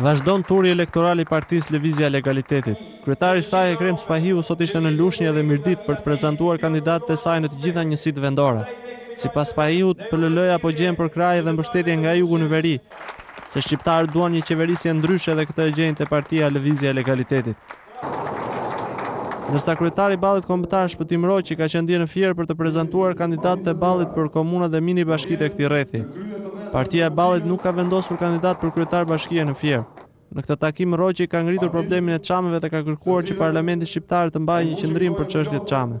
Vazhdon turi elektoral i partisë Lëvizja e Legalitetit. Kryetari i saj Ekrem Spahiu sot ishte në Lushnje dhe Mirditë për të prezantuar kandidatët e saj në të gjitha njësitë vendore. Sipas Spahiut, PLL-ja po gjen përkrahje dhe mbështetje nga jugu në veri, se shqiptarët duan një qeverisje ndryshe dhe këtë e gjejnë te partia Lëvizja e Legalitetit. Ndërsa kryetari i Ballit Kombëtar Shpëtim Roqi ka qenë dje në Fier për të prezantuar kandidatët e Ballit për komunat dhe minibashkitë e këtij rrethi. Partia e Ballit nuk ka vendosur kandidat për kryetar bashkie në Fier. Në këtë takim Roqi ka ngritur problemin e çamëve dhe ka kërkuar që parlamenti shqiptar të mbajë një qëndrim për çështjen çame.